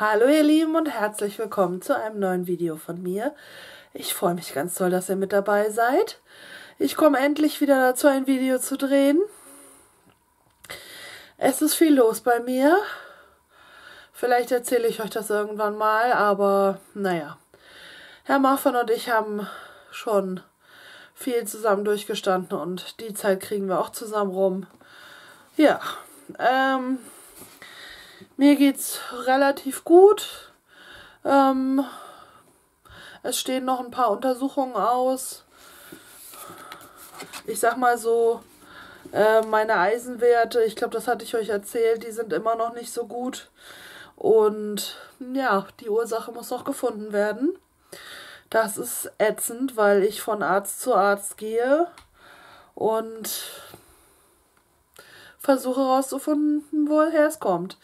Hallo ihr Lieben und herzlich willkommen zu einem neuen Video von mir. Ich freue mich ganz toll, dass ihr mit dabei seid. Ich komme endlich wieder dazu, ein Video zu drehen. Es ist viel los bei mir. Vielleicht erzähle ich euch das irgendwann mal, aber naja. Herr Muffin und ich haben schon viel zusammen durchgestanden und die Zeit kriegen wir auch zusammen rum. Ja, ähm, mir geht's relativ gut. Ähm, es stehen noch ein paar Untersuchungen aus. Ich sag mal so, äh, meine Eisenwerte, ich glaube, das hatte ich euch erzählt, die sind immer noch nicht so gut. Und ja, die Ursache muss noch gefunden werden. Das ist ätzend, weil ich von Arzt zu Arzt gehe und versuche herauszufinden, woher es kommt.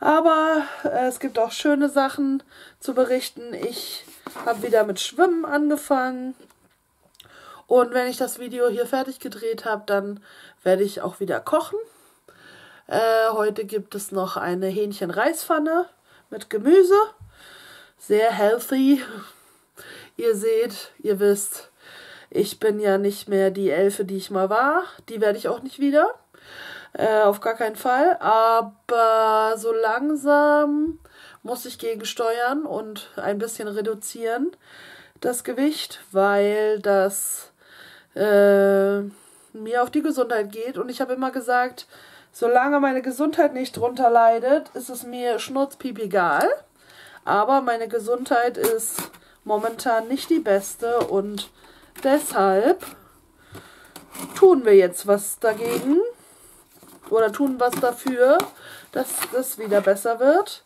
Aber äh, es gibt auch schöne Sachen zu berichten. Ich habe wieder mit Schwimmen angefangen. Und wenn ich das Video hier fertig gedreht habe, dann werde ich auch wieder kochen. Äh, heute gibt es noch eine Hähnchen-Reispfanne mit Gemüse. Sehr healthy. Ihr seht, ihr wisst, ich bin ja nicht mehr die Elfe, die ich mal war. Die werde ich auch nicht wieder. Äh, auf gar keinen Fall. Aber so langsam muss ich gegensteuern und ein bisschen reduzieren das Gewicht, weil das äh, mir auf die Gesundheit geht. Und ich habe immer gesagt, solange meine Gesundheit nicht drunter leidet, ist es mir schnurzpiep egal. Aber meine Gesundheit ist momentan nicht die beste und deshalb tun wir jetzt was dagegen oder tun was dafür, dass das wieder besser wird.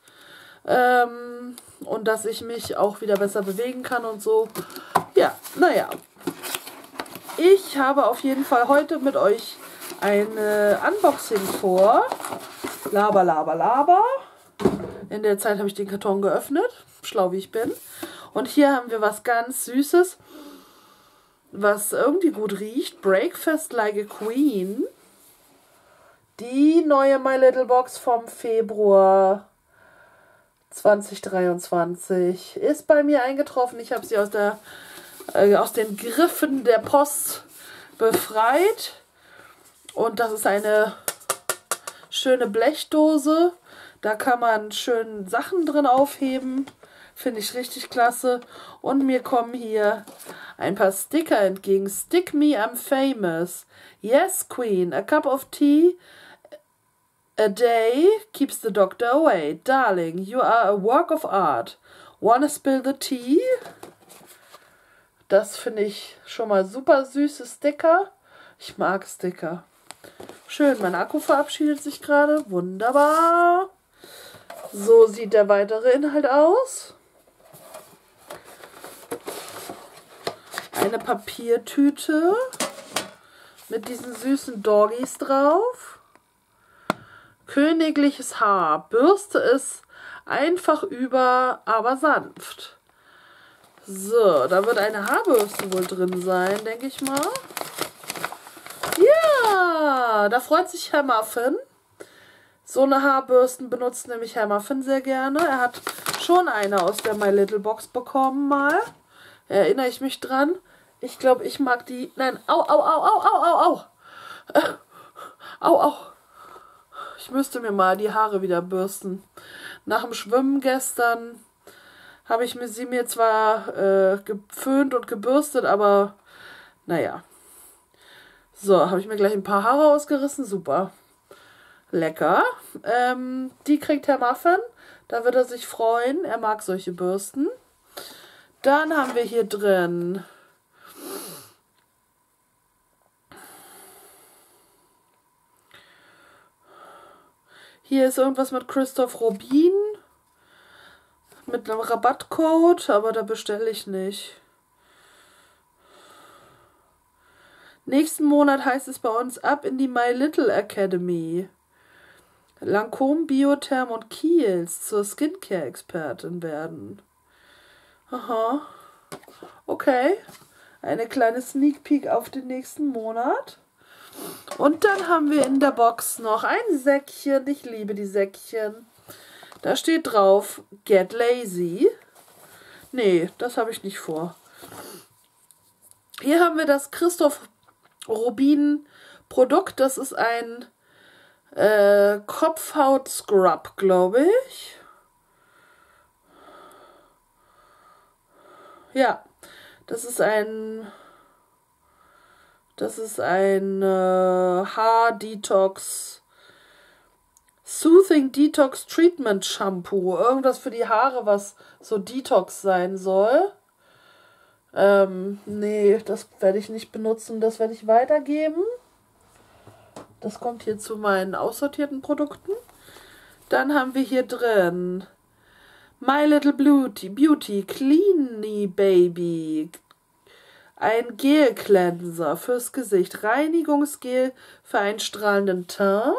Ähm, und dass ich mich auch wieder besser bewegen kann und so. Ja, naja. Ich habe auf jeden Fall heute mit euch ein Unboxing vor. Laber, laber, laber. In der Zeit habe ich den Karton geöffnet. Schlau wie ich bin. Und hier haben wir was ganz Süßes, was irgendwie gut riecht. Breakfast Like a Queen. Die neue My Little Box vom Februar 2023 ist bei mir eingetroffen. Ich habe sie aus, der, äh, aus den Griffen der Post befreit. Und das ist eine schöne Blechdose. Da kann man schön Sachen drin aufheben. Finde ich richtig klasse. Und mir kommen hier ein paar Sticker entgegen. Stick me, I'm famous. Yes, Queen. A cup of tea A day keeps the doctor away. Darling, you are a work of art. Wanna spill the tea? Das finde ich schon mal super süße Sticker. Ich mag Sticker. Schön, mein Akku verabschiedet sich gerade. Wunderbar. So sieht der weitere Inhalt aus. Eine Papiertüte mit diesen süßen Doggies drauf. Königliches Haar. Bürste es einfach über, aber sanft. So, da wird eine Haarbürste wohl drin sein, denke ich mal. Ja, da freut sich Herr Muffin. So eine Haarbürsten benutzt nämlich Herr Muffin sehr gerne. Er hat schon eine aus der My Little Box bekommen mal. Erinnere ich mich dran. Ich glaube, ich mag die... Nein, au, au, au, au, au, au, au. Äh, au, au. Ich müsste mir mal die Haare wieder bürsten. Nach dem Schwimmen gestern habe ich mir sie mir zwar äh, geföhnt und gebürstet, aber naja. So, habe ich mir gleich ein paar Haare ausgerissen. Super. Lecker. Ähm, die kriegt Herr Muffin. Da wird er sich freuen. Er mag solche Bürsten. Dann haben wir hier drin Hier ist irgendwas mit Christoph Robin. Mit einem Rabattcode, aber da bestelle ich nicht. Nächsten Monat heißt es bei uns ab in die My Little Academy. Lancôme, Biotherm und Kiels zur Skincare-Expertin werden. Aha. Okay. Eine kleine Sneak Peek auf den nächsten Monat. Und dann haben wir in der Box noch ein Säckchen. Ich liebe die Säckchen. Da steht drauf, get lazy. Nee, das habe ich nicht vor. Hier haben wir das Christoph Rubin Produkt. Das ist ein äh, Kopfhaut-Scrub, glaube ich. Ja, das ist ein das ist ein äh, Haar-Detox Soothing Detox Treatment Shampoo. Irgendwas für die Haare, was so Detox sein soll. Ähm, nee, das werde ich nicht benutzen. Das werde ich weitergeben. Das kommt hier zu meinen aussortierten Produkten. Dann haben wir hier drin My Little Beauty, Beauty Cleany Baby. Ein Gel-Cleanser fürs Gesicht. Reinigungsgel für einen strahlenden Teint.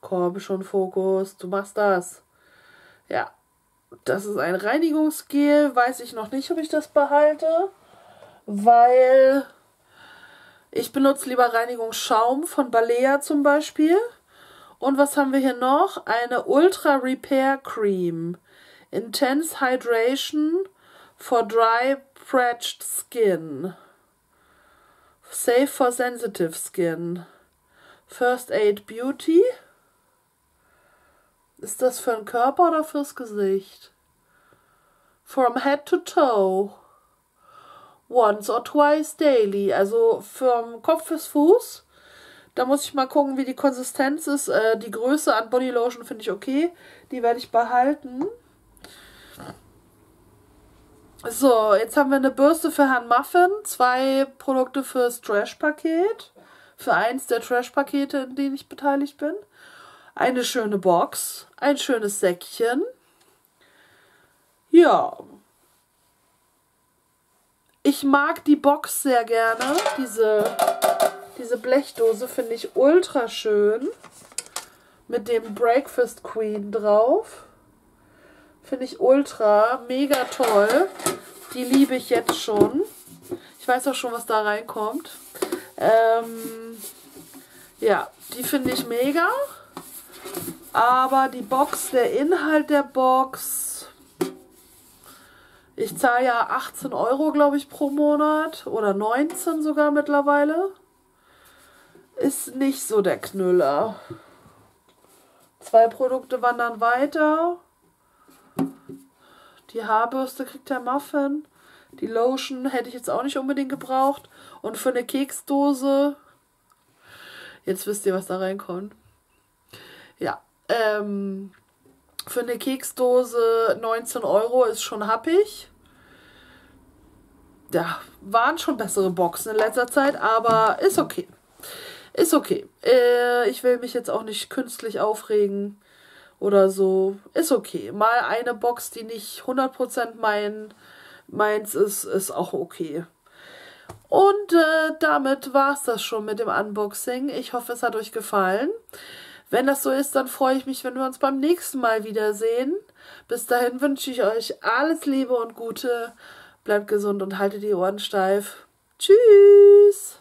Komm schon, Fokus, du machst das. Ja, das ist ein Reinigungsgel. Weiß ich noch nicht, ob ich das behalte weil ich benutze lieber Reinigungsschaum von Balea zum Beispiel. Und was haben wir hier noch? Eine Ultra Repair Cream. Intense Hydration for Dry Pressed Skin. Safe for Sensitive Skin. First Aid Beauty. Ist das für den Körper oder fürs Gesicht? From head to toe once or twice daily. Also vom Kopf bis Fuß. Da muss ich mal gucken, wie die Konsistenz ist. Äh, die Größe an Bodylotion finde ich okay. Die werde ich behalten. So, jetzt haben wir eine Bürste für Herrn Muffin, zwei Produkte fürs Trash-Paket, für eins der Trash-Pakete, in denen ich beteiligt bin, eine schöne Box, ein schönes Säckchen. Ja, ich mag die Box sehr gerne. Diese, diese Blechdose finde ich ultra schön. Mit dem Breakfast Queen drauf. Finde ich ultra, mega toll. Die liebe ich jetzt schon. Ich weiß auch schon, was da reinkommt. Ähm, ja, die finde ich mega. Aber die Box, der Inhalt der Box ich zahle ja 18 Euro, glaube ich, pro Monat oder 19 sogar mittlerweile. Ist nicht so der Knüller. Zwei Produkte wandern weiter. Die Haarbürste kriegt der Muffin. Die Lotion hätte ich jetzt auch nicht unbedingt gebraucht. Und für eine Keksdose. Jetzt wisst ihr, was da reinkommt. Ja. Ähm, für eine Keksdose 19 Euro ist schon happig. Ja, waren schon bessere Boxen in letzter Zeit, aber ist okay. Ist okay. Äh, ich will mich jetzt auch nicht künstlich aufregen oder so. Ist okay. Mal eine Box, die nicht 100% mein, meins ist, ist auch okay. Und äh, damit war es das schon mit dem Unboxing. Ich hoffe, es hat euch gefallen. Wenn das so ist, dann freue ich mich, wenn wir uns beim nächsten Mal wiedersehen. Bis dahin wünsche ich euch alles Liebe und Gute. Bleibt gesund und haltet die Ohren steif. Tschüss!